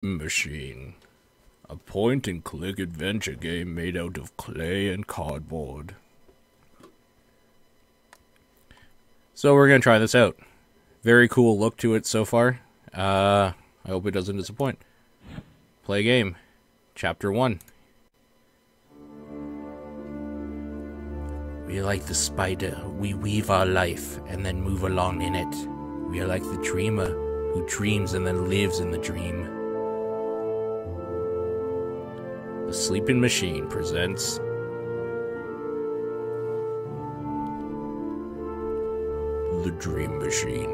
Machine. A point and click adventure game made out of clay and cardboard. So we're gonna try this out. Very cool look to it so far. Uh, I hope it doesn't disappoint. Play game. Chapter 1. We are like the spider. We weave our life and then move along in it. We are like the dreamer who dreams and then lives in the dream. The Sleeping Machine presents. The Dream Machine.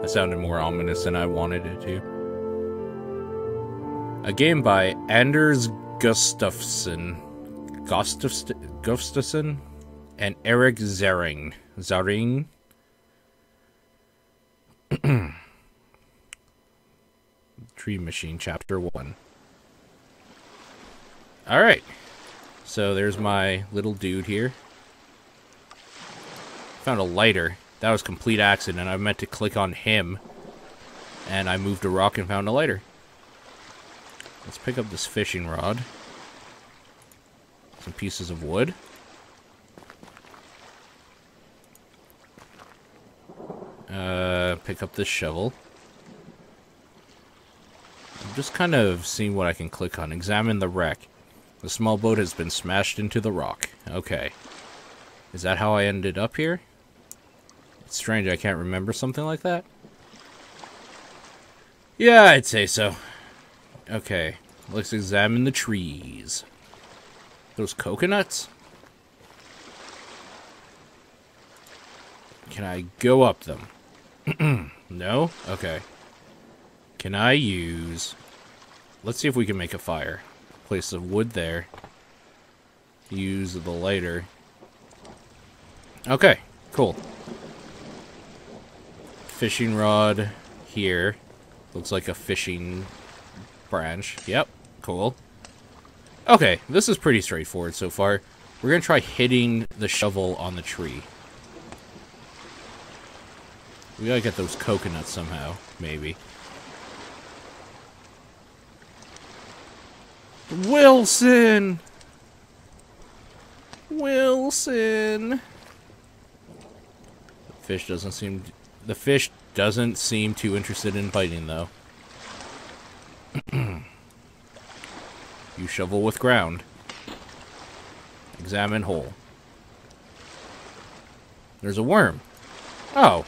That sounded more ominous than I wanted it to. A game by Anders Gustafsson. Gustafs- Gustafsson and Eric Zering. Zaring. Dream Machine, Chapter 1. Alright. So there's my little dude here. Found a lighter. That was complete accident. I meant to click on him. And I moved a rock and found a lighter. Let's pick up this fishing rod. Some pieces of wood. Uh, pick up this shovel. I'm just kind of seeing what I can click on. Examine the wreck. The small boat has been smashed into the rock. Okay. Is that how I ended up here? It's strange I can't remember something like that. Yeah, I'd say so. Okay. Let's examine the trees. Those coconuts? Can I go up them? no? Okay. Can I use... Let's see if we can make a fire. Place of wood there. Use the lighter. Okay, cool. Fishing rod here. Looks like a fishing branch. Yep, cool. Okay, this is pretty straightforward so far. We're going to try hitting the shovel on the tree. We gotta get those coconuts somehow, maybe. Wilson! Wilson! The fish doesn't seem... The fish doesn't seem too interested in biting, though. you shovel with ground. Examine hole. There's a worm. Oh.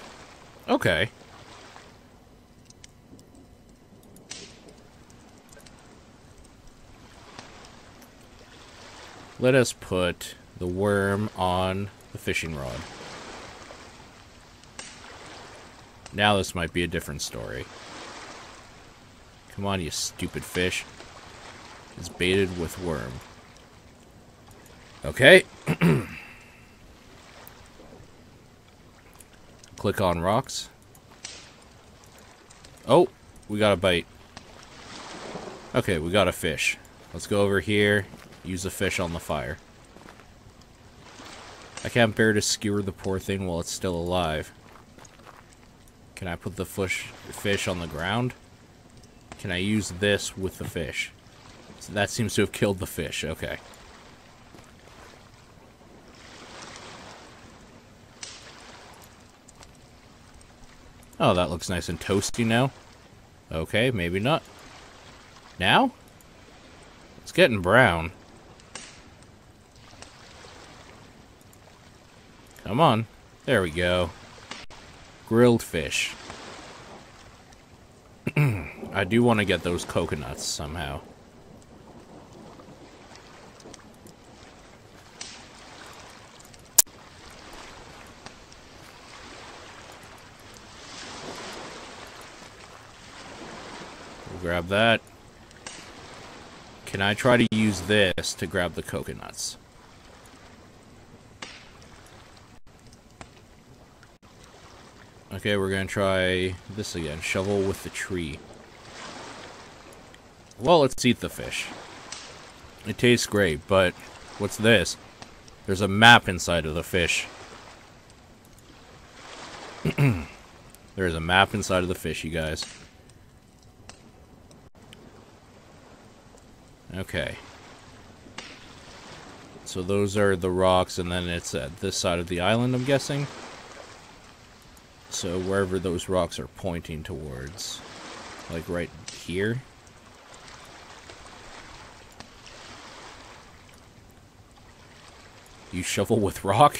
Okay. Let us put the worm on the fishing rod. Now this might be a different story. Come on, you stupid fish. It's baited with worm. Okay. Click on rocks. Oh, we got a bite. Okay, we got a fish. Let's go over here, use a fish on the fire. I can't bear to skewer the poor thing while it's still alive. Can I put the fish, fish on the ground? Can I use this with the fish? So that seems to have killed the fish. Okay. Oh, that looks nice and toasty now. Okay, maybe not. Now? It's getting brown. Come on. There we go. Grilled fish. I do want to get those coconuts somehow. We'll grab that. Can I try to use this to grab the coconuts? Okay, we're gonna try this again. Shovel with the tree. Well, let's eat the fish. It tastes great, but what's this? There's a map inside of the fish. There's a map inside of the fish, you guys. Okay. So those are the rocks, and then it's at this side of the island, I'm guessing. So wherever those rocks are pointing towards. Like right here. You shovel with rock?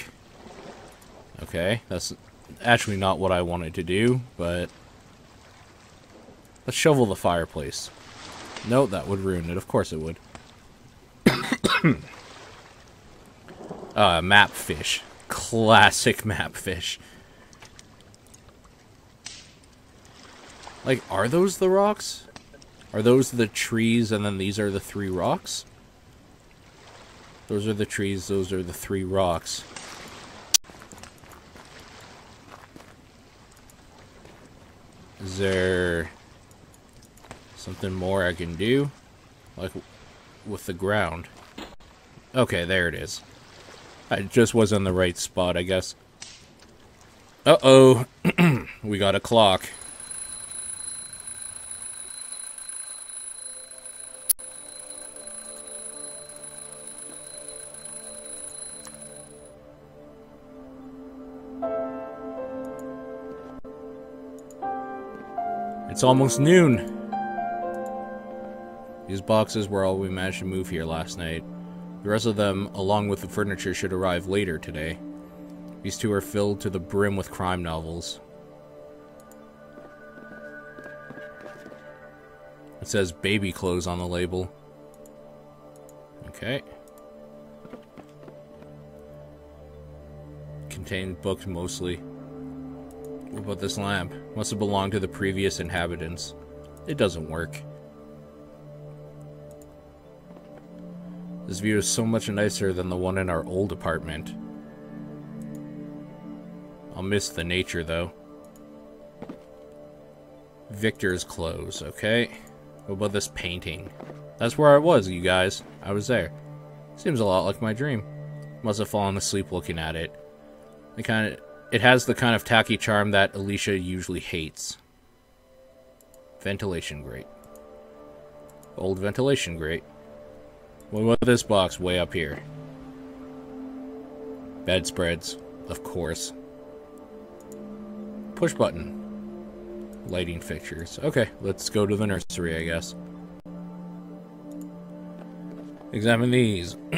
Okay, that's actually not what I wanted to do, but... Let's shovel the fireplace. No, that would ruin it. Of course it would. uh, map fish. Classic map fish. Like, are those the rocks? Are those the trees and then these are the three rocks? Those are the trees, those are the three rocks. Is there something more I can do? Like with the ground. Okay, there it is. I just was in the right spot, I guess. Uh-oh. we got a clock. It's almost noon. These boxes were all we managed to move here last night. The rest of them, along with the furniture, should arrive later today. These two are filled to the brim with crime novels. It says baby clothes on the label. Okay. Contained books mostly. About this lamp? Must have belonged to the previous inhabitants. It doesn't work. This view is so much nicer than the one in our old apartment. I'll miss the nature, though. Victor's clothes, okay. What about this painting? That's where I was, you guys. I was there. Seems a lot like my dream. Must have fallen asleep looking at it. It kind of it has the kind of tacky charm that Alicia usually hates. Ventilation grate. Old ventilation grate. What about this box way up here? Bedspreads, of course. Push button. Lighting fixtures. Okay, let's go to the nursery, I guess. Examine these.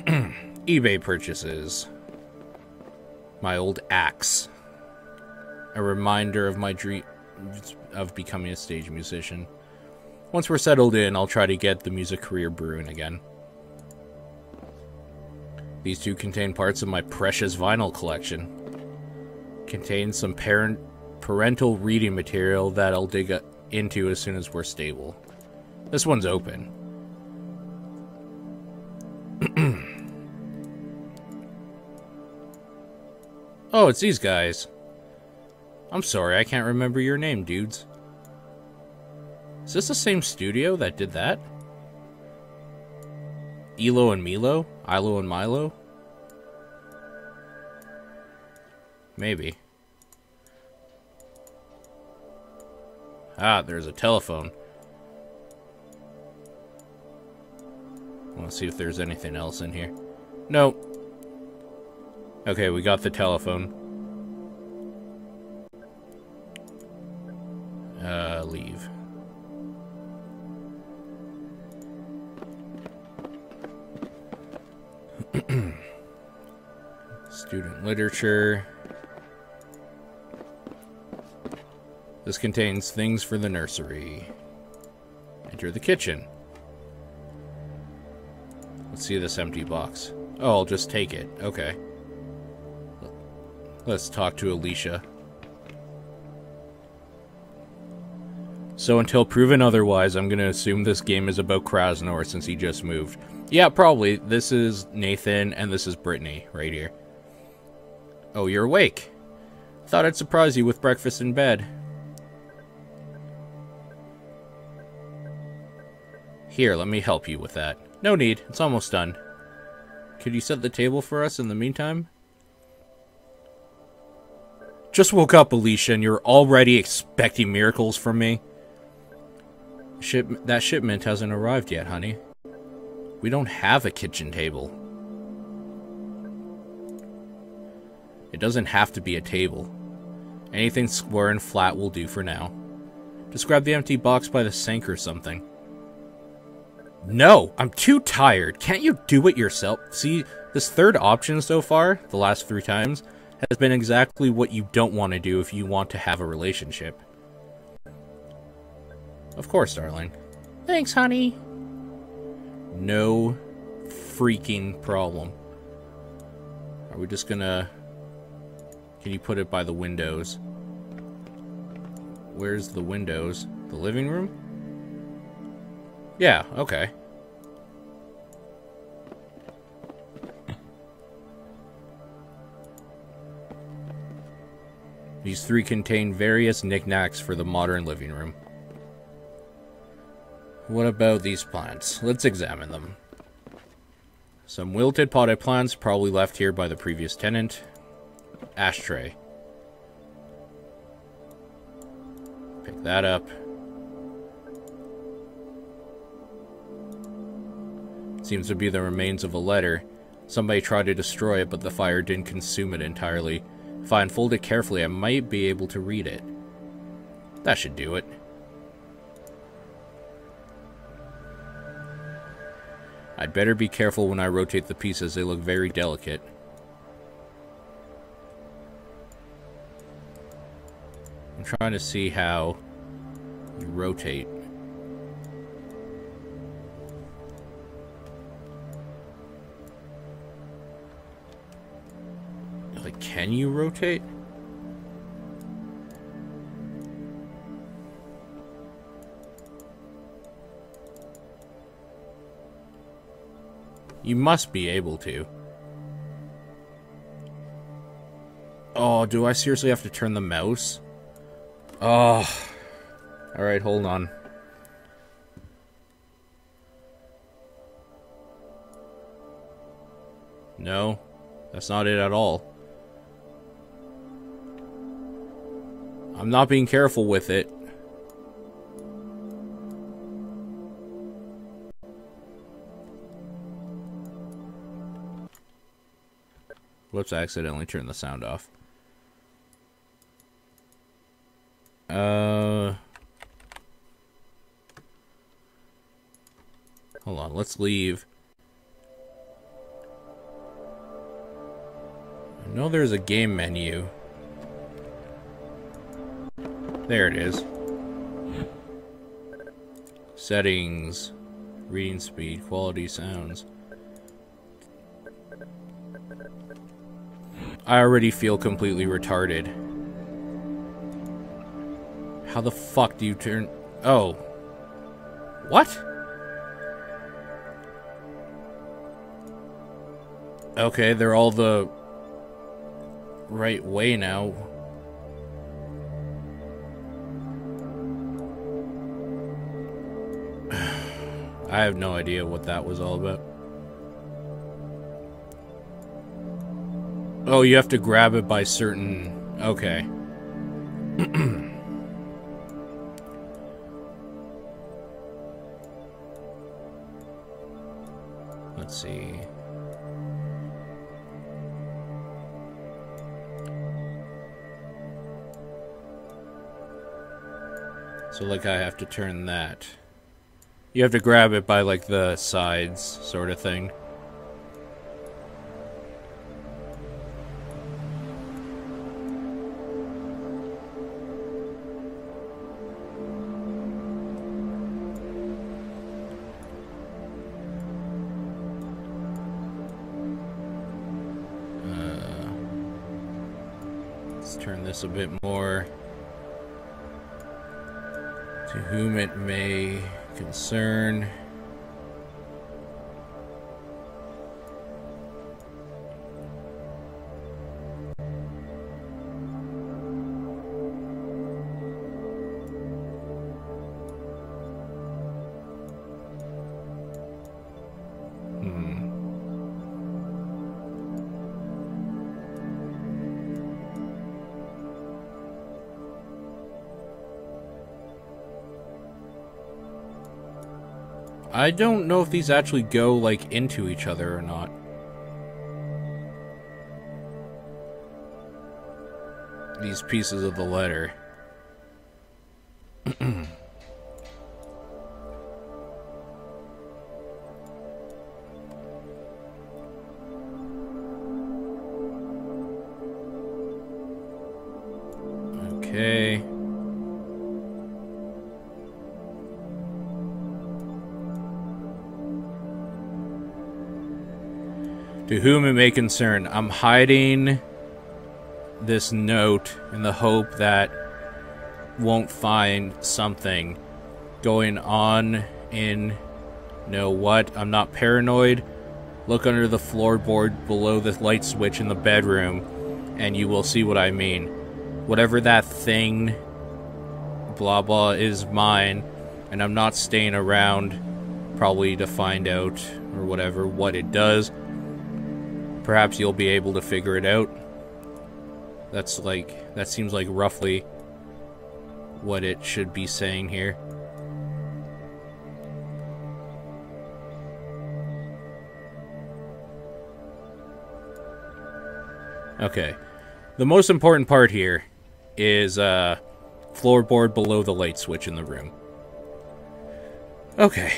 eBay purchases. My old axe a reminder of my dream of becoming a stage musician. Once we're settled in, I'll try to get the music career brewing again. These two contain parts of my precious vinyl collection. Contain some parent parental reading material that I'll dig uh, into as soon as we're stable. This one's open. oh, it's these guys. I'm sorry, I can't remember your name, dudes. Is this the same studio that did that? Elo and Milo? Ilo and Milo? Maybe. Ah, there's a telephone. Let's see if there's anything else in here. Nope. Okay, we got the telephone. Uh, leave. Student literature. This contains things for the nursery. Enter the kitchen. Let's see this empty box. Oh, I'll just take it. Okay. Let's talk to Alicia. So until proven otherwise, I'm gonna assume this game is about Krasnor since he just moved. Yeah, probably. This is Nathan, and this is Brittany, right here. Oh, you're awake. Thought I'd surprise you with breakfast in bed. Here, let me help you with that. No need, it's almost done. Could you set the table for us in the meantime? Just woke up, Alicia, and you're already expecting miracles from me? Ship that shipment hasn't arrived yet, honey. We don't have a kitchen table. It doesn't have to be a table. Anything square and flat will do for now. Just grab the empty box by the sink or something. No, I'm too tired. Can't you do it yourself? See, this third option so far, the last three times, has been exactly what you don't want to do if you want to have a relationship. Of course, darling. Thanks, honey. No freaking problem. Are we just gonna... Can you put it by the windows? Where's the windows? The living room? Yeah, okay. These three contain various knickknacks for the modern living room. What about these plants? Let's examine them. Some wilted potted plants, probably left here by the previous tenant. Ashtray. Pick that up. Seems to be the remains of a letter. Somebody tried to destroy it, but the fire didn't consume it entirely. If I unfold it carefully, I might be able to read it. That should do it. I'd better be careful when I rotate the pieces, they look very delicate. I'm trying to see how you rotate. Like, can you rotate? You must be able to. Oh, do I seriously have to turn the mouse? Oh. Alright, hold on. No, that's not it at all. I'm not being careful with it. Whoops, I accidentally turned the sound off. Uh... Hold on, let's leave. I know there's a game menu. There it is. Settings. Reading speed. Quality sounds. I already feel completely retarded. How the fuck do you turn... Oh. What? Okay, they're all the right way now. I have no idea what that was all about. Oh, you have to grab it by certain... Okay. Let's see. So, like, I have to turn that. You have to grab it by, like, the sides, sort of thing. I don't know if these actually go, like, into each other or not. These pieces of the letter. To whom it may concern, I'm hiding this note in the hope that won't find something going on in know what. I'm not paranoid. Look under the floorboard below the light switch in the bedroom and you will see what I mean. Whatever that thing blah blah is mine and I'm not staying around probably to find out or whatever what it does perhaps you'll be able to figure it out that's like, that seems like roughly what it should be saying here. Okay. The most important part here is uh, floorboard below the light switch in the room. Okay.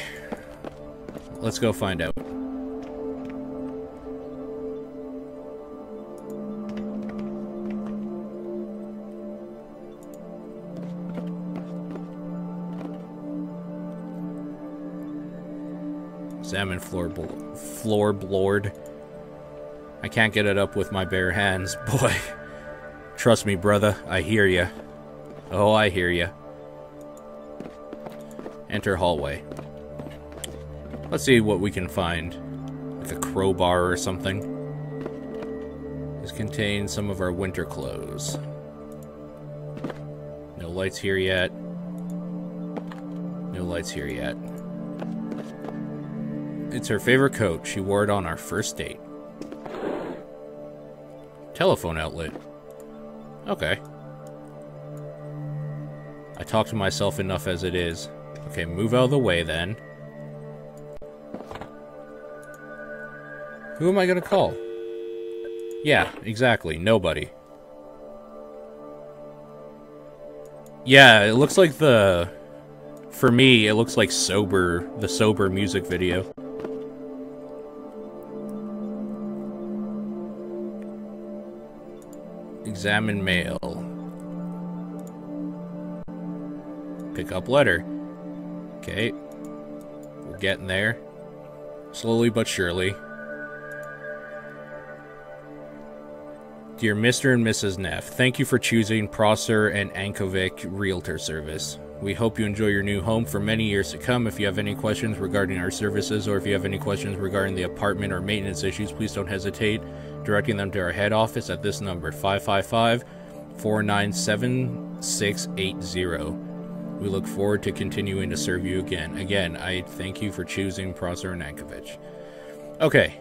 Let's go find out. Floorboard. Floorboard. I can't get it up with my bare hands. Boy. Trust me, brother. I hear ya. Oh, I hear ya. Enter hallway. Let's see what we can find. Like a crowbar or something. This contains some of our winter clothes. No lights here yet. No lights here yet. It's her favorite coat. She wore it on our first date. Telephone outlet. Okay. I talk to myself enough as it is. Okay, move out of the way then. Who am I gonna call? Yeah, exactly. Nobody. Yeah, it looks like the... For me, it looks like Sober, the Sober music video. Examine mail. Pick up letter. Okay. We're getting there. Slowly but surely. Dear Mr. and Mrs. Neff, thank you for choosing Prosser and Ankovic Realtor Service. We hope you enjoy your new home for many years to come. If you have any questions regarding our services or if you have any questions regarding the apartment or maintenance issues, please don't hesitate directing them to our head office at this number 555 497 680. We look forward to continuing to serve you again. Again, I thank you for choosing Prosser and Ankovic. Okay,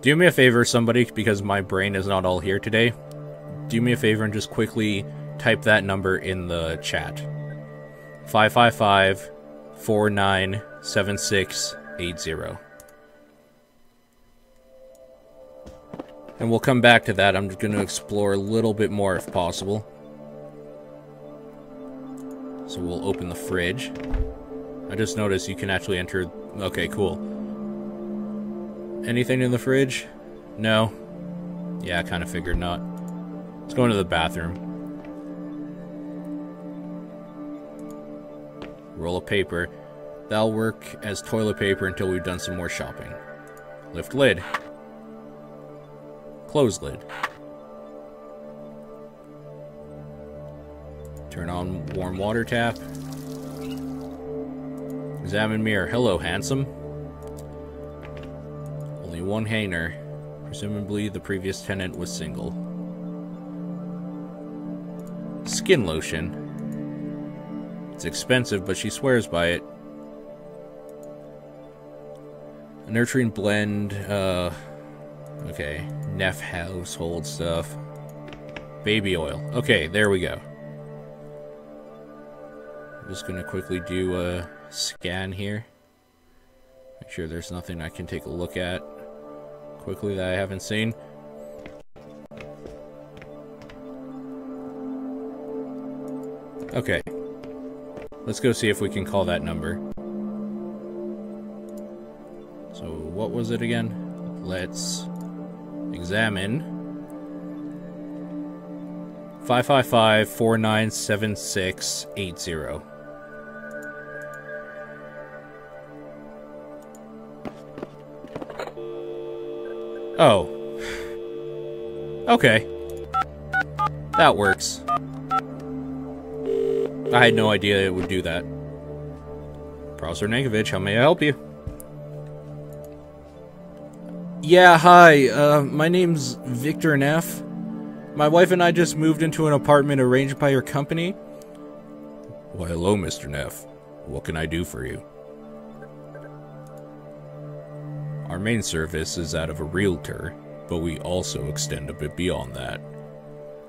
do me a favor, somebody, because my brain is not all here today. Do me a favor and just quickly type that number in the chat. 555 497680. And we'll come back to that. I'm just going to explore a little bit more if possible. So we'll open the fridge. I just noticed you can actually enter... Okay, cool. Anything in the fridge? No? Yeah, I kind of figured not. Let's go into the bathroom. roll of paper. That'll work as toilet paper until we've done some more shopping. Lift lid. Close lid. Turn on warm water tap. Examine mirror. Hello, handsome. Only one hanger. Presumably the previous tenant was single. Skin lotion. It's expensive, but she swears by it. A nurturing blend, uh... Okay, Neff household stuff. Baby oil. Okay, there we go. I'm just gonna quickly do a scan here. Make sure, there's nothing I can take a look at quickly that I haven't seen. Okay. Let's go see if we can call that number. So, what was it again? Let's examine. 555 497680. Oh. Okay. That works. I had no idea it would do that. Prosser and Ankovic, how may I help you? Yeah, hi. Uh, my name's Victor Neff. My wife and I just moved into an apartment arranged by your company. Why, hello, Mr. Neff. What can I do for you? Our main service is that of a realtor, but we also extend a bit beyond that.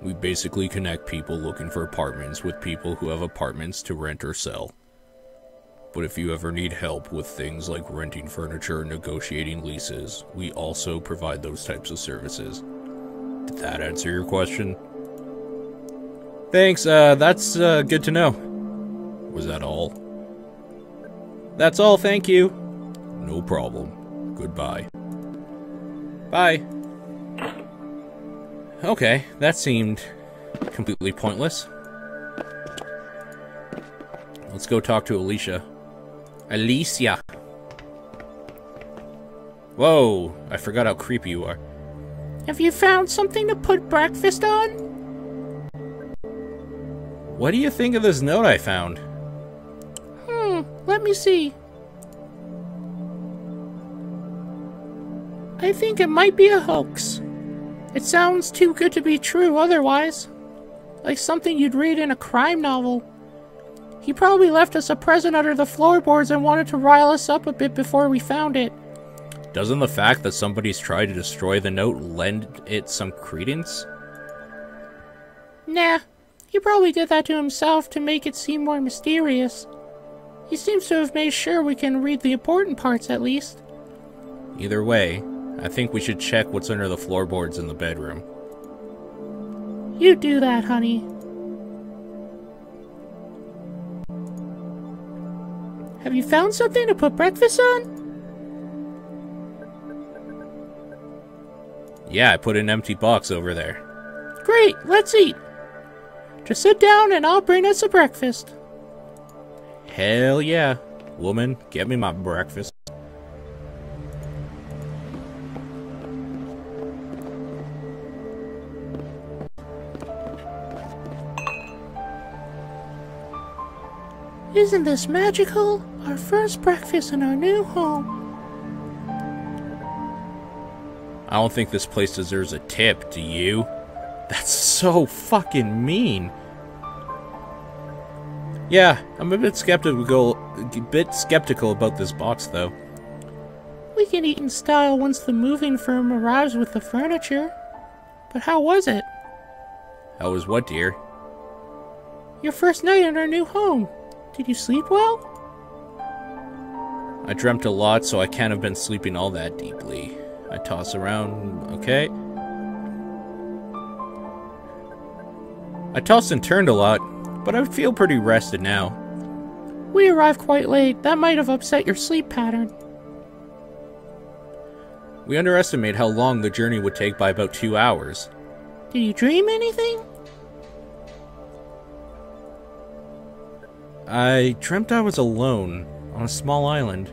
We basically connect people looking for apartments with people who have apartments to rent or sell. But if you ever need help with things like renting furniture and negotiating leases, we also provide those types of services. Did that answer your question? Thanks, uh, that's uh, good to know. Was that all? That's all, thank you. No problem. Goodbye. Bye. Okay, that seemed completely pointless. Let's go talk to Alicia. Alicia. Whoa, I forgot how creepy you are. Have you found something to put breakfast on? What do you think of this note I found? Hmm, let me see. I think it might be a hoax. It sounds too good to be true otherwise. Like something you'd read in a crime novel. He probably left us a present under the floorboards and wanted to rile us up a bit before we found it. Doesn't the fact that somebody's tried to destroy the note lend it some credence? Nah, he probably did that to himself to make it seem more mysterious. He seems to have made sure we can read the important parts at least. Either way, I think we should check what's under the floorboards in the bedroom. You do that, honey. Have you found something to put breakfast on? Yeah, I put an empty box over there. Great, let's eat. Just sit down and I'll bring us a breakfast. Hell yeah. Woman, get me my breakfast. Isn't this magical? Our first breakfast in our new home. I don't think this place deserves a tip, do you? That's so fucking mean. Yeah, I'm a bit skeptical a bit skeptical about this box though. We can eat in style once the moving firm arrives with the furniture. But how was it? How was what, dear? Your first night in our new home. Did you sleep well? I dreamt a lot, so I can't have been sleeping all that deeply. I toss around, okay. I tossed and turned a lot, but I feel pretty rested now. We arrived quite late. That might have upset your sleep pattern. We underestimate how long the journey would take by about two hours. Did you dream anything? I dreamt I was alone on a small island.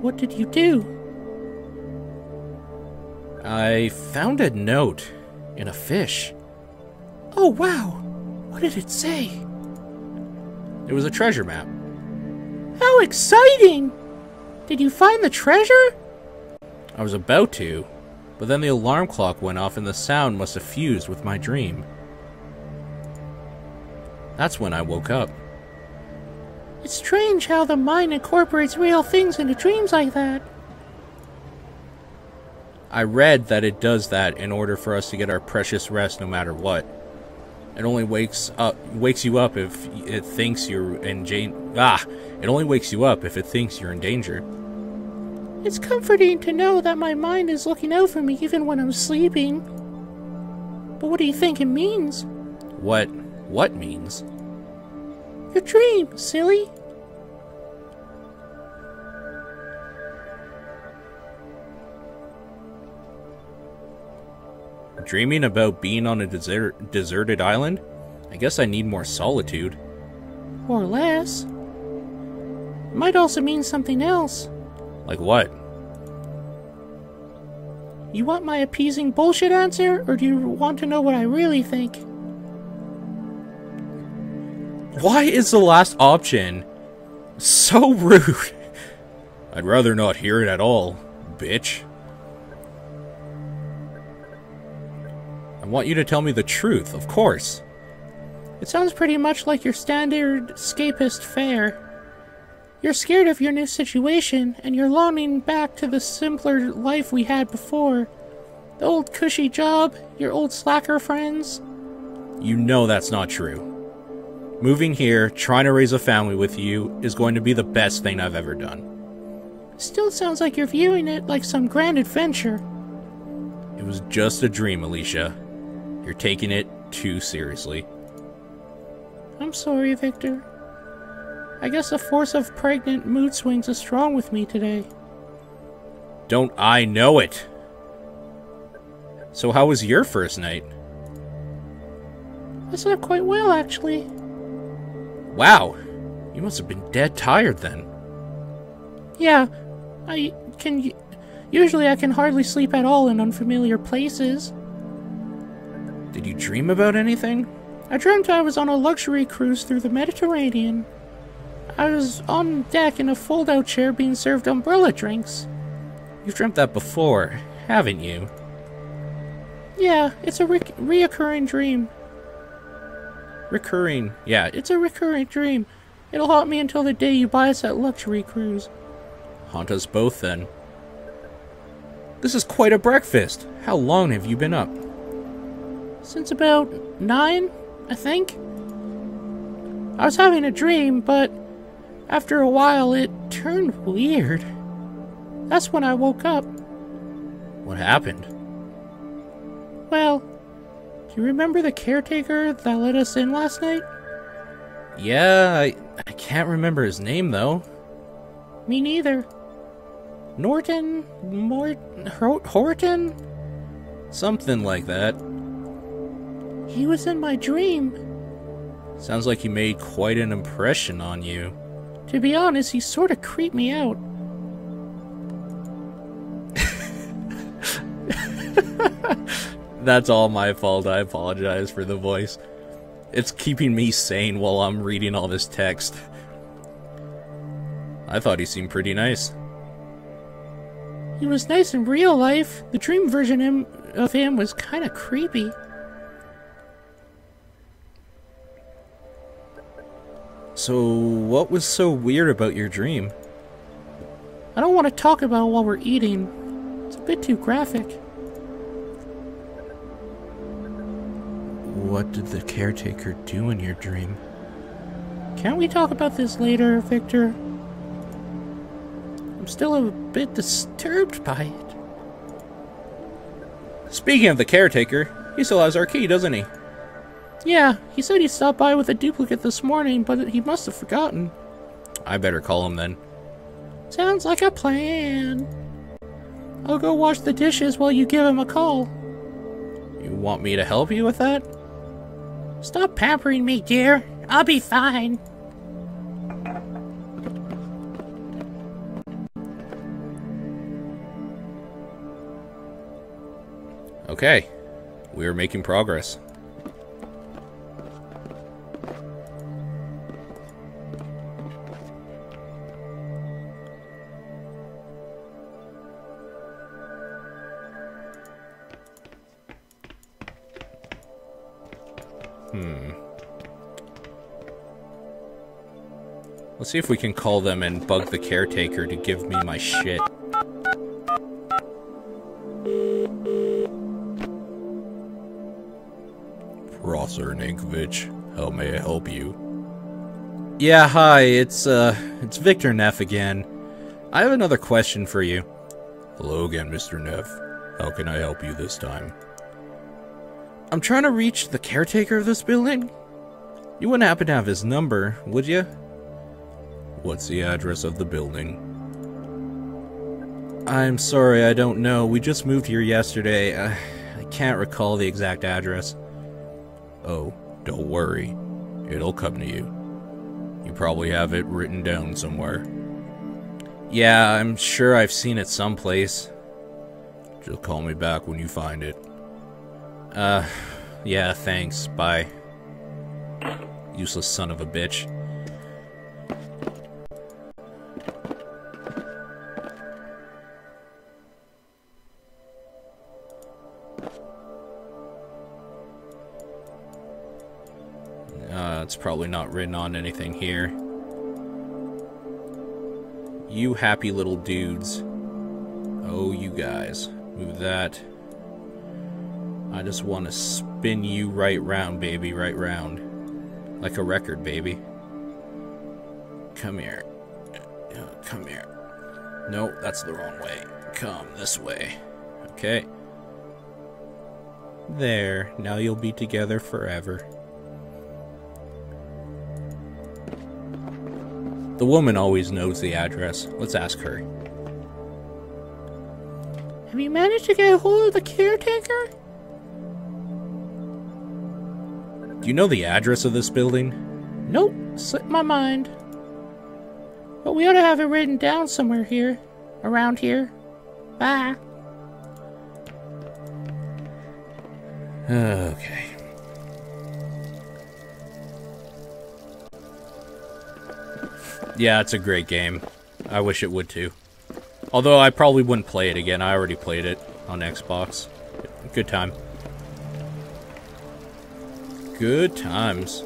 What did you do? I found a note in a fish. Oh, wow! What did it say? It was a treasure map. How exciting! Did you find the treasure? I was about to, but then the alarm clock went off and the sound must have fused with my dream. That's when I woke up. It's strange how the mind incorporates real things into dreams like that. I read that it does that in order for us to get our precious rest no matter what. It only wakes up wakes you up if it thinks you're in Jane. Ah, it only wakes you up if it thinks you're in danger. It's comforting to know that my mind is looking out for me even when I'm sleeping. But what do you think it means? What what means? Your dream, silly. Dreaming about being on a desert, deserted island? I guess I need more solitude. Or less. It might also mean something else. Like what? You want my appeasing bullshit answer, or do you want to know what I really think? Why is the last option so rude? I'd rather not hear it at all, bitch. I want you to tell me the truth, of course. It sounds pretty much like your standard escapist fare. You're scared of your new situation, and you're longing back to the simpler life we had before. The old cushy job, your old slacker friends. You know that's not true. Moving here, trying to raise a family with you, is going to be the best thing I've ever done. Still sounds like you're viewing it like some grand adventure. It was just a dream, Alicia. You're taking it too seriously. I'm sorry, Victor. I guess the force of pregnant mood swings is strong with me today. Don't I know it? So how was your first night? I slept quite well, actually. Wow, you must have been dead tired then. Yeah, I can. Usually I can hardly sleep at all in unfamiliar places. Did you dream about anything? I dreamt I was on a luxury cruise through the Mediterranean. I was on deck in a fold out chair being served umbrella drinks. You've dreamt that before, haven't you? Yeah, it's a re- reoccurring dream. Recurring, yeah. It's a recurring dream. It'll haunt me until the day you buy us that luxury cruise. Haunt us both then. This is quite a breakfast. How long have you been up? Since about nine, I think. I was having a dream, but after a while it turned weird. That's when I woke up. What happened? Well, do you remember the caretaker that let us in last night? Yeah, I, I can't remember his name though. Me neither. Norton? Mort? Horton? Something like that. He was in my dream. Sounds like he made quite an impression on you. To be honest, he sort of creeped me out. That's all my fault. I apologize for the voice. It's keeping me sane while I'm reading all this text. I thought he seemed pretty nice. He was nice in real life. The dream version of him was kind of creepy. So, what was so weird about your dream? I don't want to talk about it while we're eating. It's a bit too graphic. What did the caretaker do in your dream? Can't we talk about this later, Victor? I'm still a bit disturbed by it. Speaking of the caretaker, he still has our key, doesn't he? Yeah, he said he stopped by with a duplicate this morning, but he must have forgotten. I better call him then. Sounds like a plan. I'll go wash the dishes while you give him a call. You want me to help you with that? Stop pampering me, dear. I'll be fine. Okay. We are making progress. Hmm. Let's see if we can call them and bug the caretaker to give me my shit. Prosser and Ankovic. How may I help you? Yeah, hi, it's, uh, it's Victor Neff again. I have another question for you. Hello again, Mr. Neff. How can I help you this time? I'm trying to reach the caretaker of this building. You wouldn't happen to have his number, would you? What's the address of the building? I'm sorry, I don't know. We just moved here yesterday. Uh, I can't recall the exact address. Oh, don't worry. It'll come to you. You probably have it written down somewhere. Yeah, I'm sure I've seen it someplace. Just call me back when you find it. Uh, yeah, thanks. Bye. Useless son of a bitch. Uh, it's probably not written on anything here. You happy little dudes. Oh, you guys. Move that. I just want to spin you right round, baby, right round. Like a record, baby. Come here. Come here. No, that's the wrong way. Come this way. Okay. There. Now you'll be together forever. The woman always knows the address. Let's ask her. Have you managed to get a hold of the caretaker? Do you know the address of this building? Nope, slipped my mind. But we ought to have it written down somewhere here. Around here. Bye. Okay. Yeah, it's a great game. I wish it would too. Although I probably wouldn't play it again. I already played it on Xbox. Good time. Good times.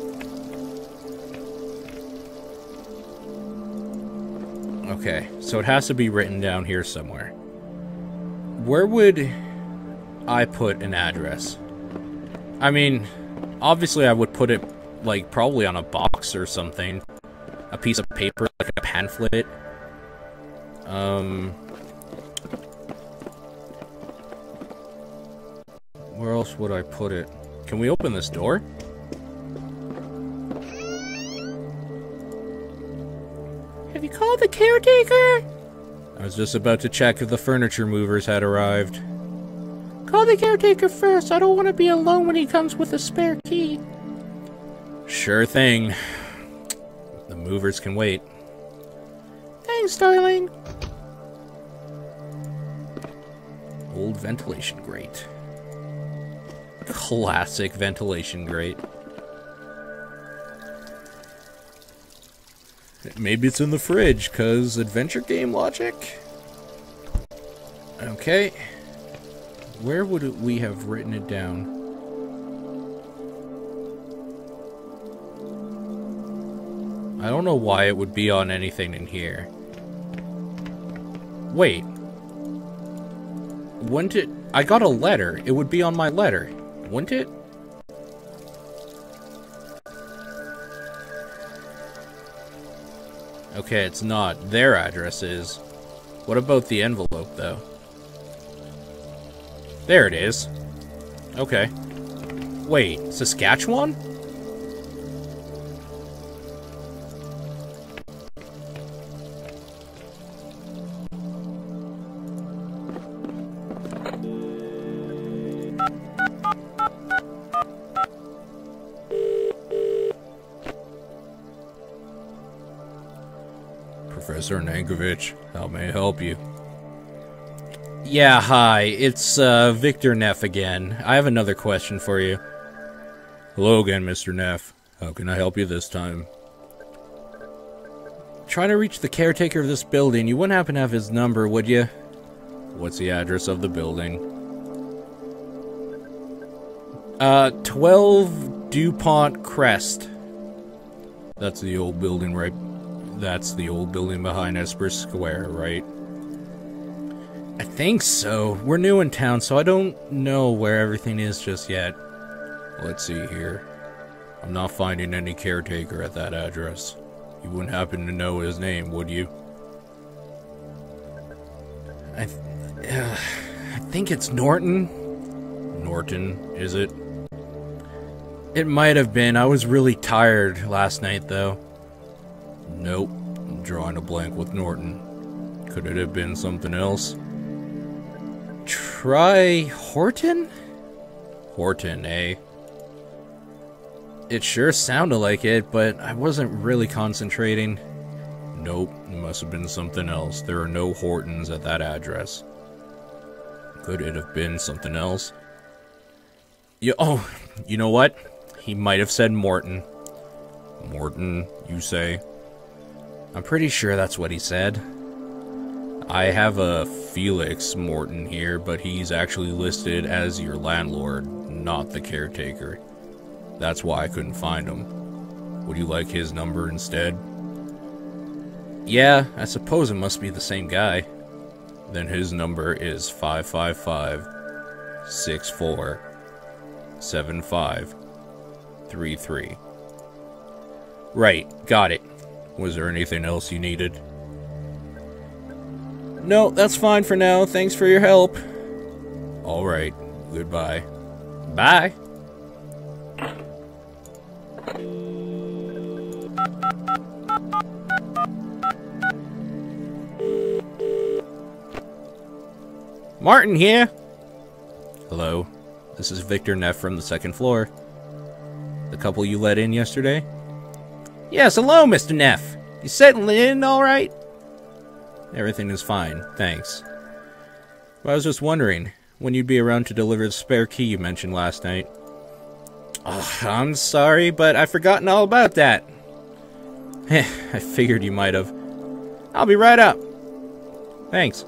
Okay, so it has to be written down here somewhere. Where would I put an address? I mean, obviously I would put it, like, probably on a box or something. A piece of paper, like a pamphlet. Um... Where else would I put it? Can we open this door? Called the caretaker? I was just about to check if the furniture movers had arrived. Call the caretaker first. I don't want to be alone when he comes with a spare key. Sure thing. The movers can wait. Thanks, darling. Old ventilation grate. Classic ventilation grate. Maybe it's in the fridge, cause adventure game logic? Okay. Where would we have written it down? I don't know why it would be on anything in here. Wait. Wouldn't it... I got a letter. It would be on my letter. Wouldn't it? Okay, it's not. Their address is. What about the envelope, though? There it is. Okay. Wait, Saskatchewan? Prosser and Ankovic, how may I help you? Yeah, hi. It's uh, Victor Neff again. I have another question for you. Hello again, Mr. Neff. How can I help you this time? Trying to reach the caretaker of this building. You wouldn't happen to have his number, would you? What's the address of the building? Uh, 12 DuPont Crest. That's the old building right... That's the old building behind Esper Square, right? I think so. We're new in town, so I don't know where everything is just yet. Let's see here. I'm not finding any caretaker at that address. You wouldn't happen to know his name, would you? I, th- uh, I think it's Norton. Norton, is it? It might have been. I was really tired last night, though. Nope. I'm drawing a blank with Norton. Could it have been something else? Try Horton? Horton, eh? It sure sounded like it, but I wasn't really concentrating. Nope, it must have been something else. There are no Hortons at that address. Could it have been something else? You, oh, you know what? He might have said Morton. Morton, you say? I'm pretty sure that's what he said. I have a Felix Morton here, but he's actually listed as your landlord, not the caretaker. That's why I couldn't find him. Would you like his number instead? Yeah, I suppose it must be the same guy. Then his number is 555 64 75 33. Right, got it. Was there anything else you needed? No, that's fine for now. Thanks for your help. Alright, goodbye. Bye. Morton here. Hello, this is Victor Neff from the second floor. The couple you let in yesterday? Yes, hello, Mr. Neff. You settling in all right? Everything is fine, thanks. I was just wondering when you'd be around to deliver the spare key you mentioned last night. Oh, I'm sorry, but I've forgotten all about that. I figured you might have. I'll be right up. Thanks.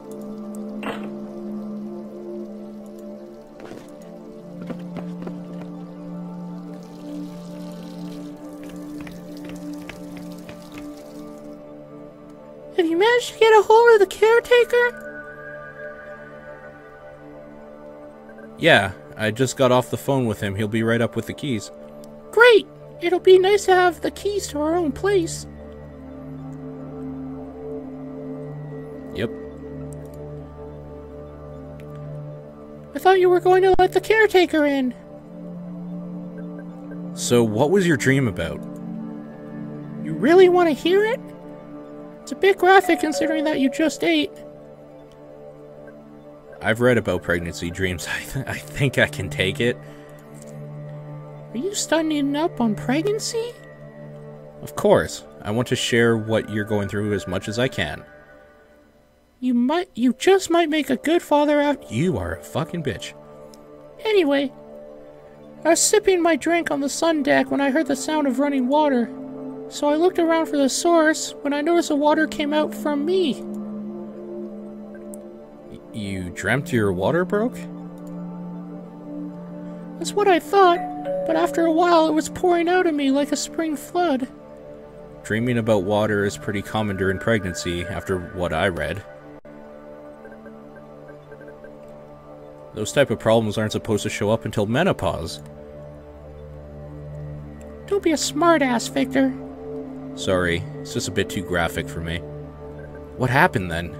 Managed to get a hold of the caretaker? Yeah, I just got off the phone with him. He'll be right up with the keys. Great! It'll be nice to have the keys to our own place. Yep. I thought you were going to let the caretaker in. So, what was your dream about? You really want to hear it? It's a bit graphic considering that you just ate. I've read about pregnancy dreams. I, th- I think I can take it. Are you studying up on pregnancy? Of course. I want to share what you're going through as much as I can. You might you just might make a good father out You are a fucking bitch. Anyway, I was sipping my drink on the sun deck when I heard the sound of running water. So I looked around for the source when I noticed the water came out from me. You dreamt your water broke? That's what I thought, but after a while it was pouring out of me like a spring flood. Dreaming about water is pretty common during pregnancy, after what I read. Those type of problems aren't supposed to show up until menopause. Don't be a smartass, Victor. Sorry, it's just a bit too graphic for me. What happened then?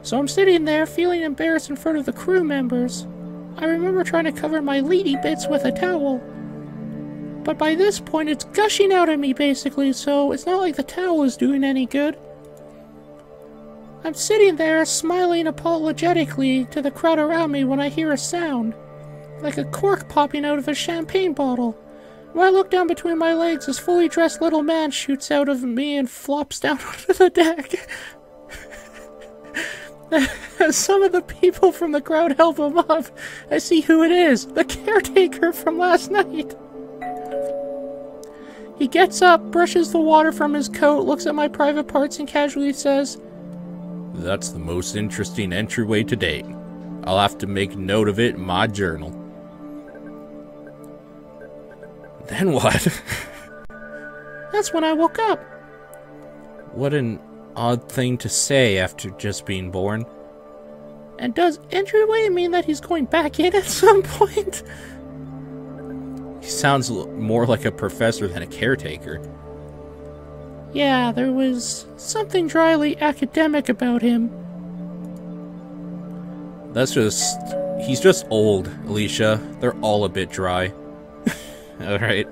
So I'm sitting there feeling embarrassed in front of the crew members. I remember trying to cover my leady bits with a towel. But by this point, it's gushing out at me basically, so it's not like the towel is doing any good. I'm sitting there smiling apologetically to the crowd around me when I hear a sound, like a cork popping out of a champagne bottle. When I look down between my legs, this fully dressed little man shoots out of me and flops down onto the deck. Some of the people from the crowd help him up, I see who it is the caretaker from last night. He gets up, brushes the water from his coat, looks at my private parts, and casually says, That's the most interesting entryway to date. I'll have to make note of it in my journal. Then what? That's when I woke up. what an odd thing to say after just being born. And does entryway mean that he's going back in at some point? He sounds more like a professor than a caretaker. Yeah, there was something dryly academic about him. That's just. He's just old, Alicia. They're all a bit dry. Alright.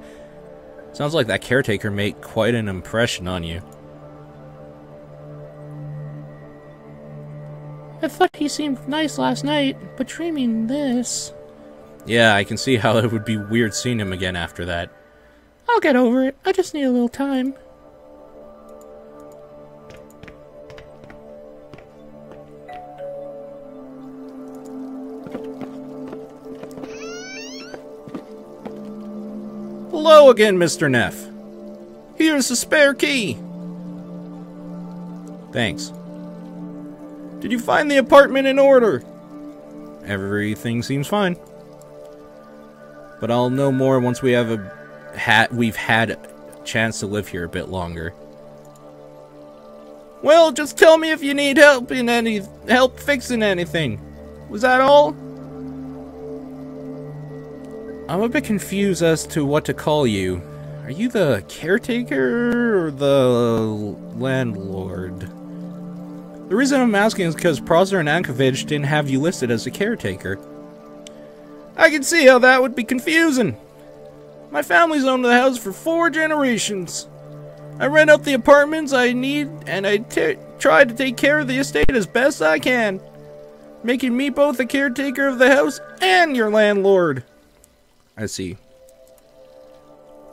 Sounds like that caretaker made quite an impression on you. I thought he seemed nice last night, but dreaming this. Yeah, I can see how it would be weird seeing him again after that. I'll get over it. I just need a little time. Hello again, Mr. Neff. Here's the spare key. Thanks. Did you find the apartment in order? Everything seems fine. But I'll know more once we have a hat we've had a chance to live here a bit longer. Well, just tell me if you need help in any help fixing anything. Was that all? I'm a bit confused as to what to call you. Are you the caretaker or the landlord? The reason I'm asking is because Prosser and Ankovic didn't have you listed as a caretaker. I can see how that would be confusing. My family's owned the house for four generations. I rent out the apartments I need, and I try to take care of the estate as best I can, making me both the caretaker of the house and your landlord. I see.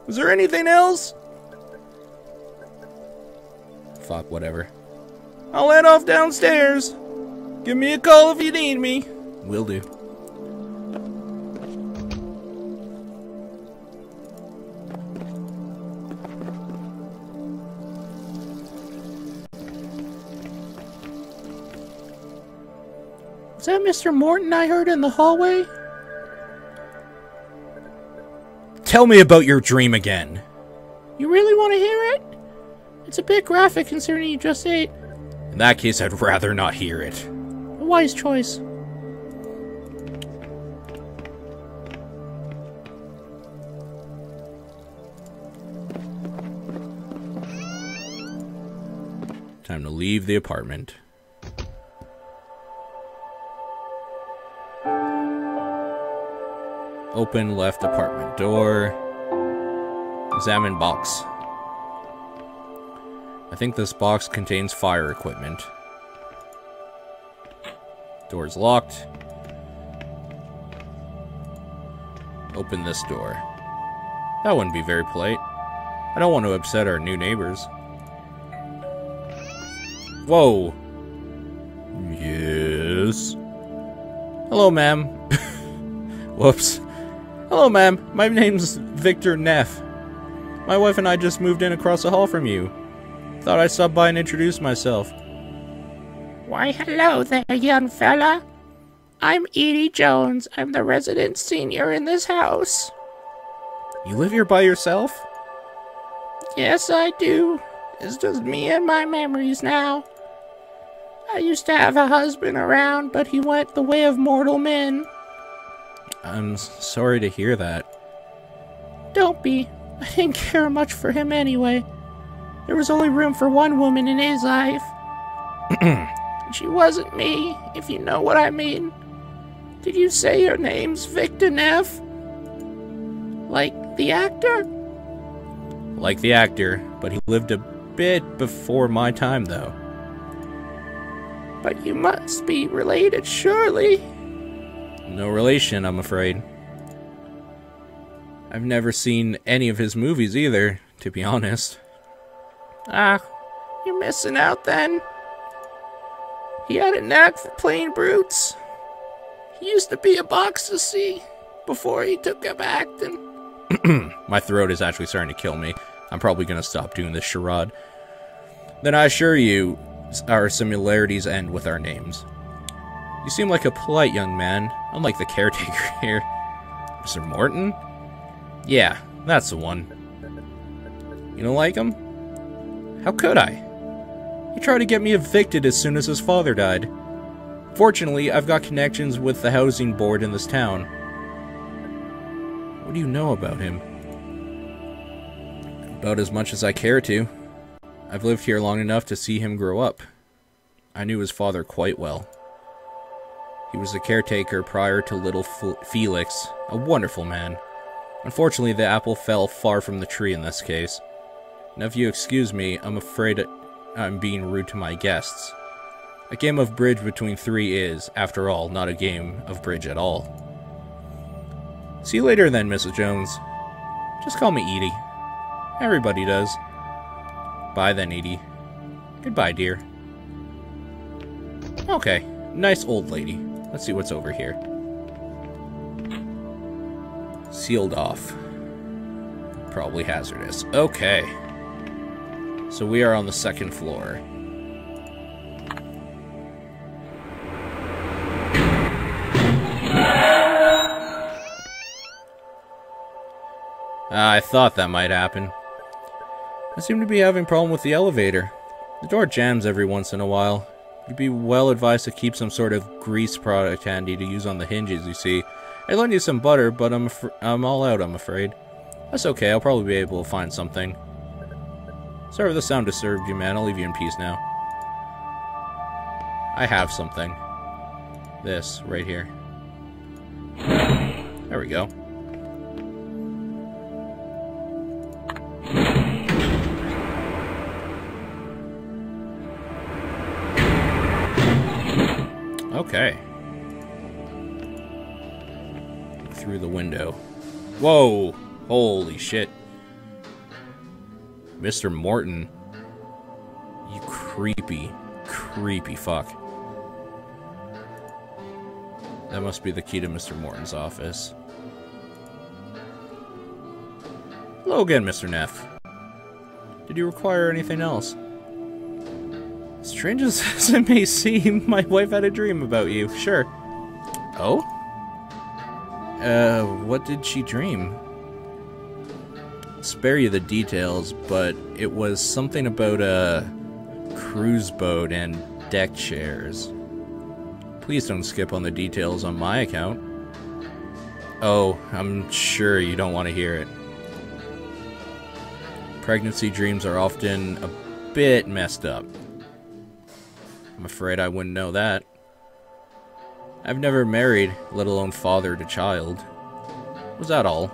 Was there anything else? Fuck, whatever. I'll head off downstairs. Give me a call if you need me. Will do. Is that Mr. Morton I heard in the hallway? Tell me about your dream again. You really want to hear it? It's a bit graphic considering you just ate. In that case, I'd rather not hear it. A wise choice. Time to leave the apartment. Open left apartment door. Examine box. I think this box contains fire equipment. Door's locked. Open this door. That wouldn't be very polite. I don't want to upset our new neighbors. Whoa. Yes. Hello, ma'am. Whoops. Hello, ma'am. My name's Victor Neff. My wife and I just moved in across the hall from you. Thought I'd stop by and introduce myself. Why, hello there, young fella. I'm Edie Jones. I'm the resident senior in this house. You live here by yourself? Yes, I do. It's just me and my memories now. I used to have a husband around, but he went the way of mortal men. I'm sorry to hear that. Don't be. I didn't care much for him anyway. There was only room for one woman in his life. she wasn't me, if you know what I mean. Did you say your name's Victor Neff? Like the actor? Like the actor, but he lived a bit before my time, though. But you must be related, surely. No relation, I'm afraid. I've never seen any of his movies either, to be honest. Ah, you're missing out then. He had a knack for playing brutes. He used to be a boxer, see before he took up acting. My throat is actually starting to kill me. I'm probably gonna stop doing this charade. Then I assure you, our similarities end with our names. You seem like a polite young man, unlike the caretaker here. Mr. Morton? Yeah, that's the one. You don't like him? How could I? He tried to get me evicted as soon as his father died. Fortunately, I've got connections with the housing board in this town. What do you know about him? About as much as I care to. I've lived here long enough to see him grow up. I knew his father quite well. He was the caretaker prior to little Felix, a wonderful man. Unfortunately, the apple fell far from the tree in this case. Now, if you excuse me, I'm afraid I'm being rude to my guests. A game of bridge between three is, after all, not a game of bridge at all. See you later then, Mrs. Jones. Just call me Edie. Everybody does. Bye then, Edie. Goodbye, dear. Okay, nice old lady. Let's see what's over here. Sealed off. Probably hazardous. Okay. So we are on the second floor. Ah, I thought that might happen. I seem to be having a problem with the elevator. The door jams every once in a while. You'd be well advised to keep some sort of grease product handy to use on the hinges, you see. I lent you some butter, but I'm, I'm all out, I'm afraid. That's okay, I'll probably be able to find something. Sorry if the sound disturbed you, man. I'll leave you in peace now. I have something. This, right here. There we go. Whoa! Holy shit. Mr. Morton. You creepy, creepy fuck. That must be the key to Mr. Morton's office. Hello again, Mr. Neff. Did you require anything else? Strange as it may seem, my wife had a dream about you. Sure. Uh, what did she dream? Spare you the details, but it was something about a cruise boat and deck chairs. Please don't skip on the details on my account. Oh, I'm sure you don't want to hear it. Pregnancy dreams are often a bit messed up. I'm afraid I wouldn't know that. I've never married, let alone fathered a child. Was that all?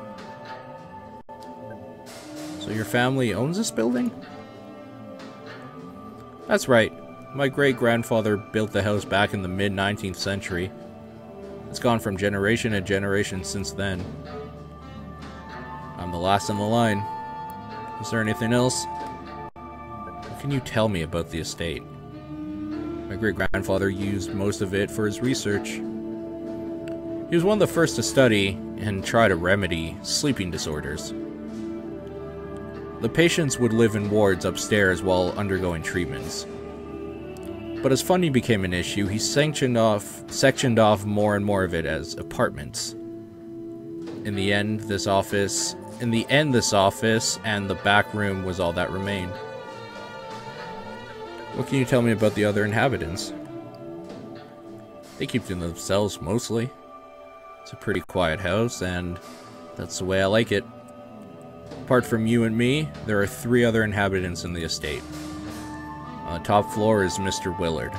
So your family owns this building? That's right. My great-grandfather built the house back in the mid-19th century. It's gone from generation to generation since then. I'm the last in the line. Is there anything else? What can you tell me about the estate? My great-grandfather used most of it for his research. He was one of the first to study and try to remedy sleeping disorders. The patients would live in wards upstairs while undergoing treatments. But as funding became an issue, he sanctioned off, sectioned off more and more of it as apartments. In the end, this office, in the end, this office and the back room was all that remained. What can you tell me about the other inhabitants? They keep to themselves mostly. It's a pretty quiet house, and that's the way I like it. Apart from you and me, there are three other inhabitants in the estate. On the top floor is Mr. Willard.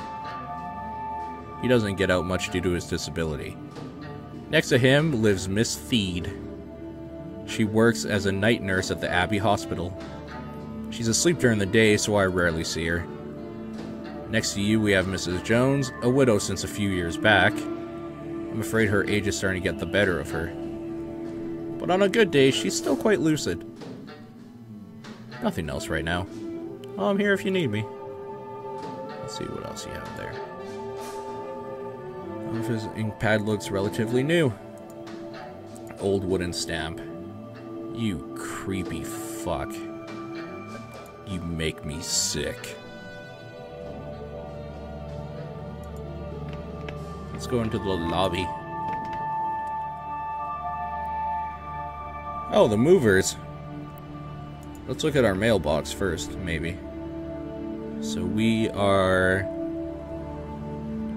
He doesn't get out much due to his disability. Next to him lives Miss Theed. She works as a night nurse at the Abbey Hospital. She's asleep during the day, so I rarely see her. Next to you, we have Mrs. Jones, a widow since a few years back. I'm afraid her age is starting to get the better of her. But on a good day, she's still quite lucid. Nothing else right now. I'm here if you need me. Let's see what else you have there. His ink pad looks relatively new. Old wooden stamp. You creepy fuck. You make me sick. Let's go into the lobby. Oh, the movers. Let's look at our mailbox first, maybe. So we are...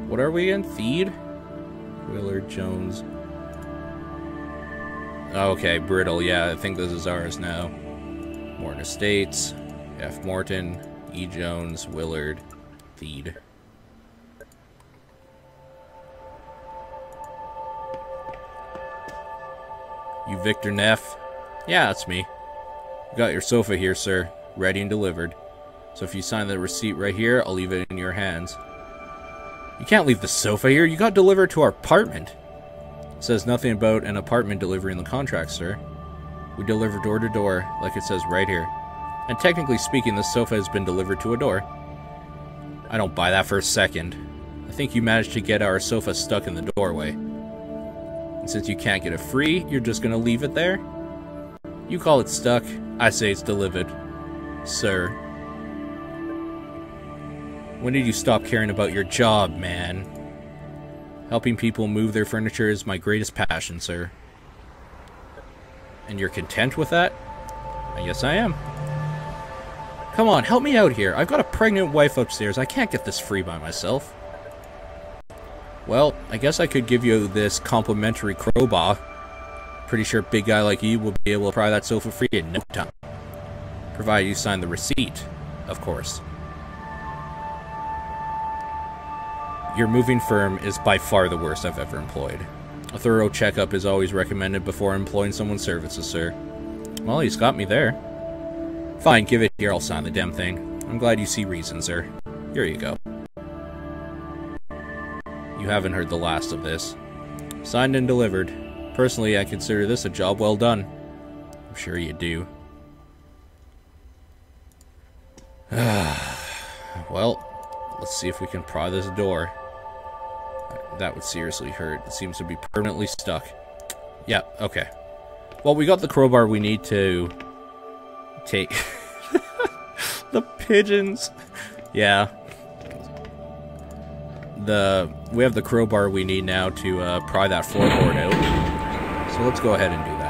What are we in? Feed? Willard Jones. Okay, Brittle. Yeah, I think this is ours now. Morton Estates, F. Morton, E. Jones, Willard, Theed. You Victor Neff? Yeah, that's me. You got your sofa here, sir. Ready and delivered. So if you sign the receipt right here, I'll leave it in your hands. You can't leave the sofa here. You got delivered to our apartment. It says nothing about an apartment delivery in the contract, sir. We deliver door to door, like it says right here. And technically speaking, the sofa has been delivered to a door. I don't buy that for a second. I think you managed to get our sofa stuck in the doorway. And since you can't get it free, you're just gonna leave it there? You call it stuck, I say it's delivered. Sir. When did you stop caring about your job, man? Helping people move their furniture is my greatest passion, sir. And you're content with that? Yes, I am. Come on, help me out here. I've got a pregnant wife upstairs. I can't get this free by myself. Well, I guess I could give you this complimentary crowbar. Pretty sure a big guy like you will be able to pry that sofa free in no time. Provided you sign the receipt, of course. Your moving firm is by far the worst I've ever employed. A thorough checkup is always recommended before employing someone's services, sir. Well, he's got me there. Fine, give it here, I'll sign the damn thing. I'm glad you see reason, sir. Here you go. You haven't heard the last of this. Signed and delivered. Personally, I consider this a job well done. I'm sure you do. well, let's see if we can pry this door. That would seriously hurt. It seems to be permanently stuck. Yeah, okay. Well, we got the crowbar we need to take... the pigeons. Yeah. The We have the crowbar we need now to uh, pry that floorboard out. So let's go ahead and do that.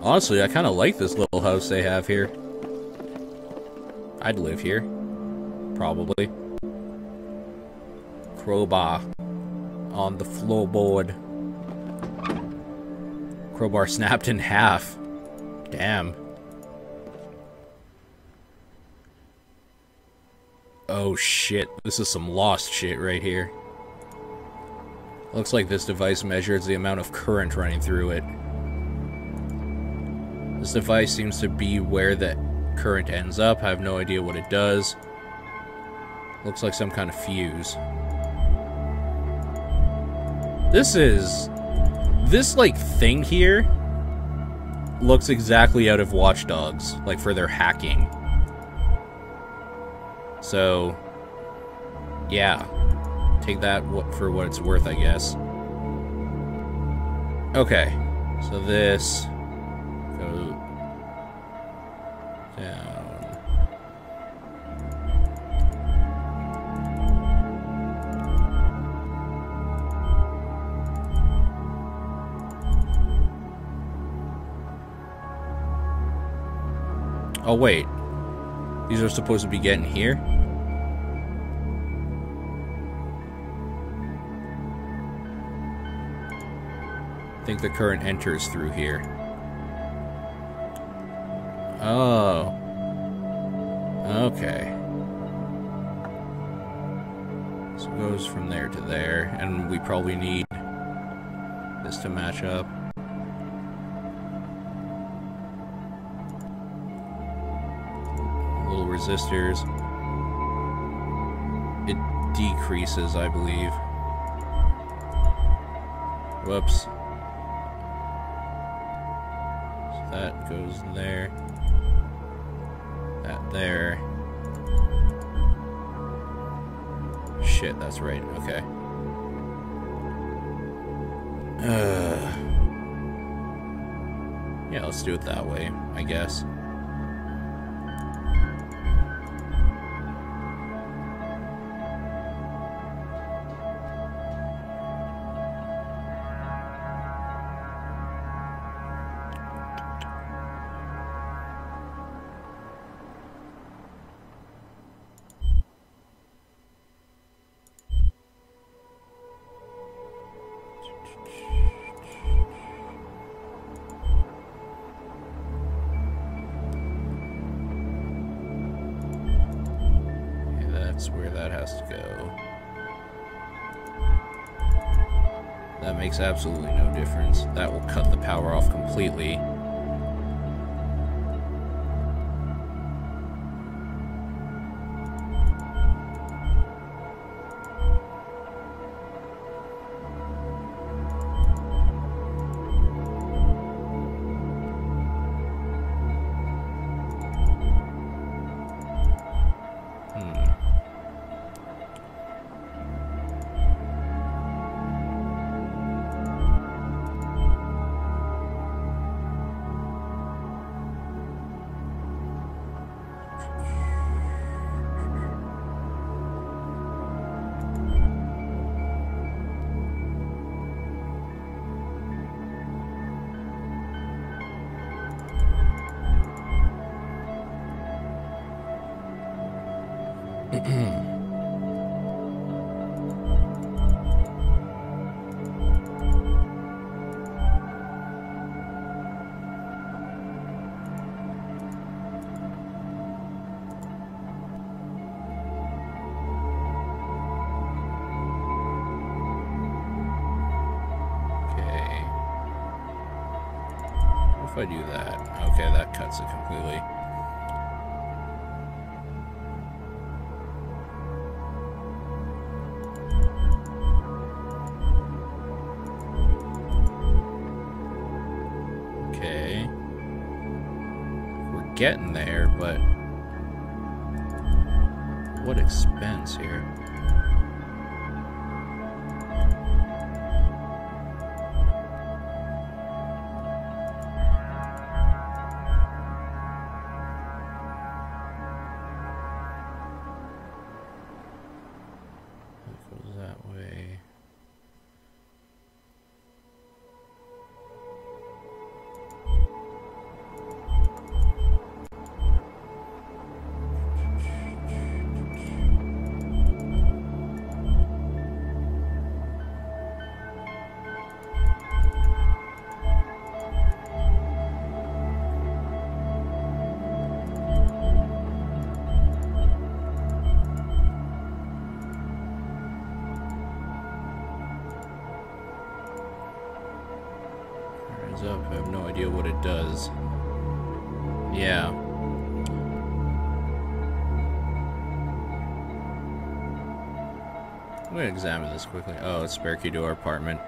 Honestly, I kind of like this little house they have here. I'd live here. Probably. Crowbar. On the floorboard. Crowbar snapped in half. Damn. Oh shit, this is some lost shit right here. Looks like this device measures the amount of current running through it. This device seems to be where the current ends up. I have no idea what it does. Looks like some kind of fuse. This is... This, like, thing here looks exactly out of Watch Dogs, like, for their hacking. So, yeah. Take that for what it's worth, I guess. Okay. So this... Oh, wait. These are supposed to be getting here? I think the current enters through here. Oh. Okay. So it goes from there to there, and we probably need this to match up. Resistors. It decreases, I believe. Whoops. So that goes there. That there. Shit, that's right. Okay. Uh, yeah, let's do it that way, I guess. Absolutely no difference. That will cut the power off completely. Okay. We're getting there, but what expense here? Quickly. Oh, it's spare key to our apartment.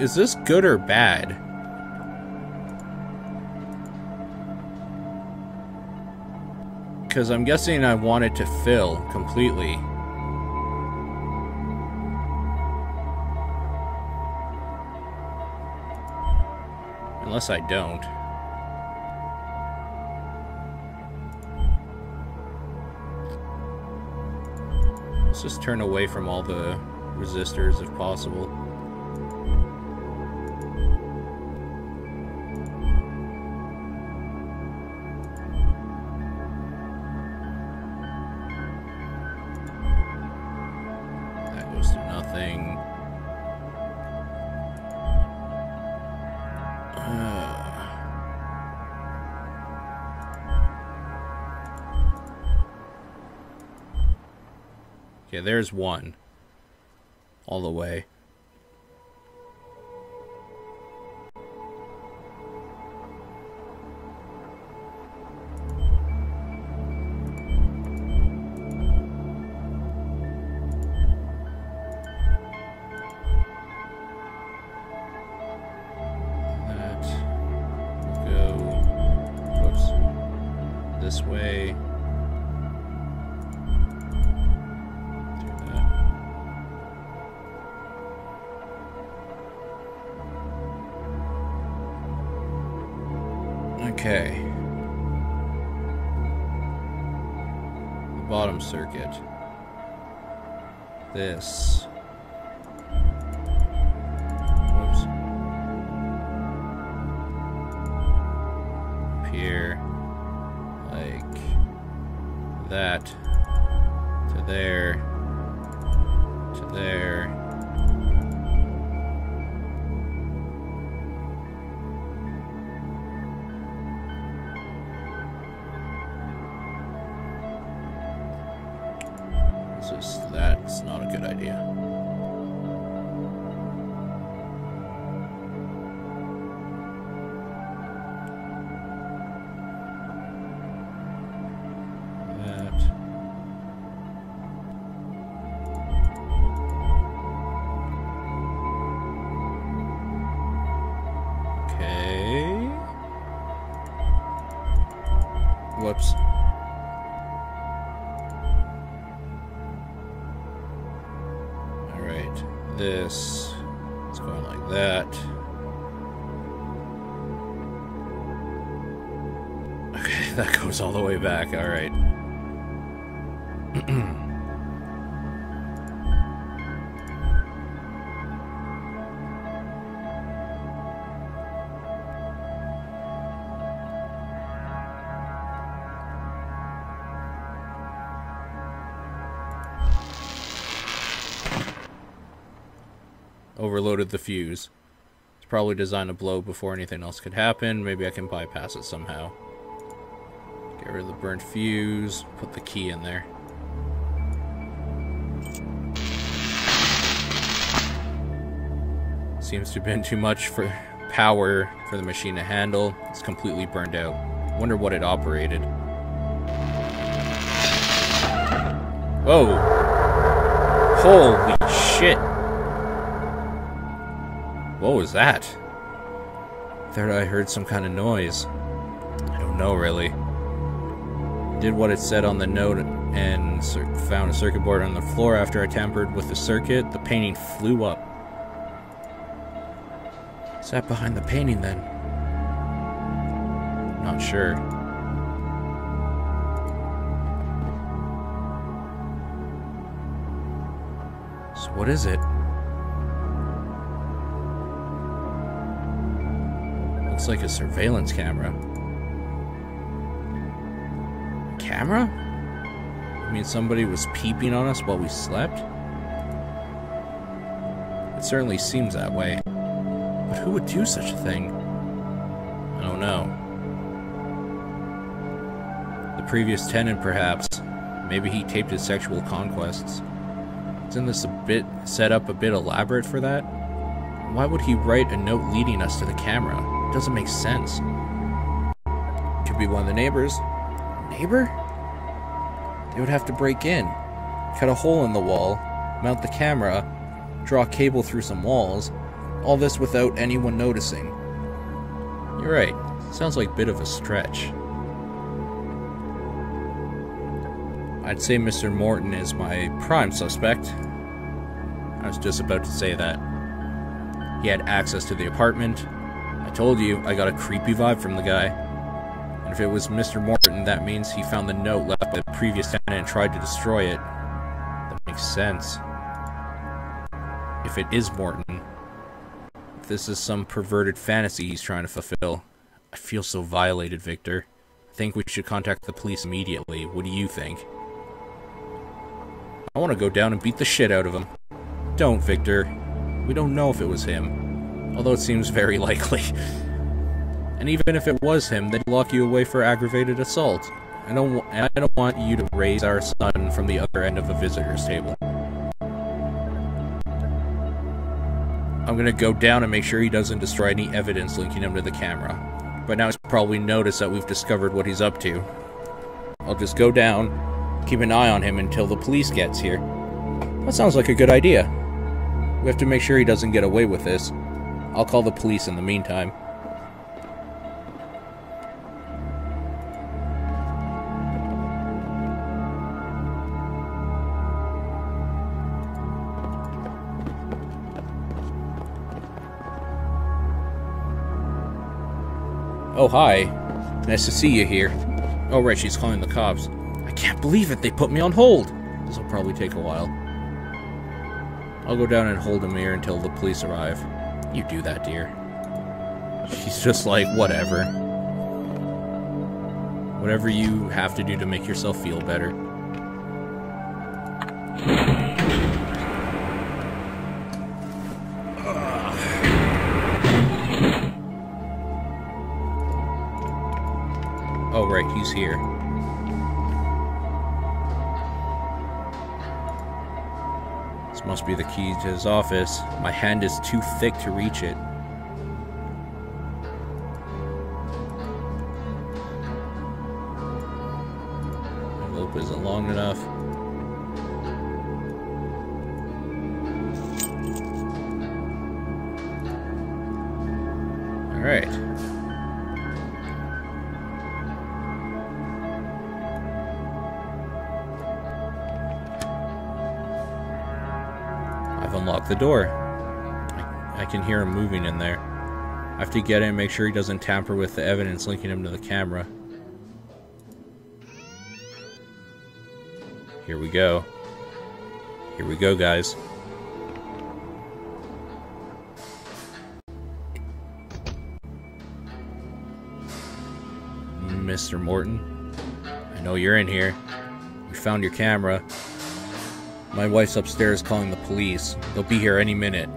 Is this good or bad? Because I'm guessing I want it to fill completely. Unless I don't. Let's just turn away from all the resistors if possible. There's one. All the way. This is going like that. Okay, that goes all the way back, alright. Overloaded the fuse. It's probably designed to blow before anything else could happen. Maybe I can bypass it somehow. Get rid of the burnt fuse, put the key in there. Seems to have been too much for power for the machine to handle. It's completely burned out. Wonder what it operated. Whoa! Holy shit! What was that? Thought I heard some kind of noise. I don't know really. Did what it said on the note and found a circuit board on the floor after I tampered with the circuit. The painting flew up. Sat behind the painting then. Not sure. So what is it? Looks like a surveillance camera. Camera? I mean, somebody was peeping on us while we slept? It certainly seems that way. But who would do such a thing? I don't know. The previous tenant, perhaps. Maybe he taped his sexual conquests. Isn't this a bit set up a bit elaborate for that? Why would he write a note leading us to the camera? Doesn't make sense. Could be one of the neighbors. Neighbor? They would have to break in, cut a hole in the wall, mount the camera, draw cable through some walls, all this without anyone noticing. You're right. Sounds like a bit of a stretch. I'd say Mr. Morton is my prime suspect. I was just about to say that. He had access to the apartment. Told you, I got a creepy vibe from the guy. And if it was Mr. Morton, that means he found the note left by the previous tenant and tried to destroy it. That makes sense. If it is Morton, this is some perverted fantasy he's trying to fulfill, I feel so violated, Victor. I think we should contact the police immediately. What do you think? I want to go down and beat the shit out of him. Don't, Victor. We don't know if it was him. Although it seems very likely. and even if it was him, they'd lock you away for aggravated assault. I don't, I don't want you to raise our son from the other end of a visitor's table. I'm gonna go down and make sure he doesn't destroy any evidence linking him to the camera. By now he's probably noticed that we've discovered what he's up to. I'll just go down, keep an eye on him until the police gets here. That sounds like a good idea. We have to make sure he doesn't get away with this. I'll call the police in the meantime. Oh, hi. Nice to see you here. Oh, right, she's calling the cops. I can't believe it. They put me on hold. This will probably take a while. I'll go down and hold him here until the police arrive. You do that, dear. She's just like, whatever. Whatever you have to do to make yourself feel better. Oh, right, he's here. Must be the key to his office. My hand is too thick to reach it. I've the door. I, I can hear him moving in there. I have to get in and make sure he doesn't tamper with the evidence linking him to the camera. Here we go. Here we go, guys. Mr. Morton, I know you're in here. We found your camera. My wife's upstairs calling the police. They'll be here any minute.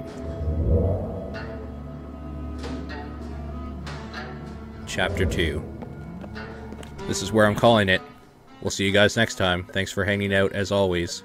Chapter 2. This is where I'm calling it. We'll see you guys next time. Thanks for hanging out as always.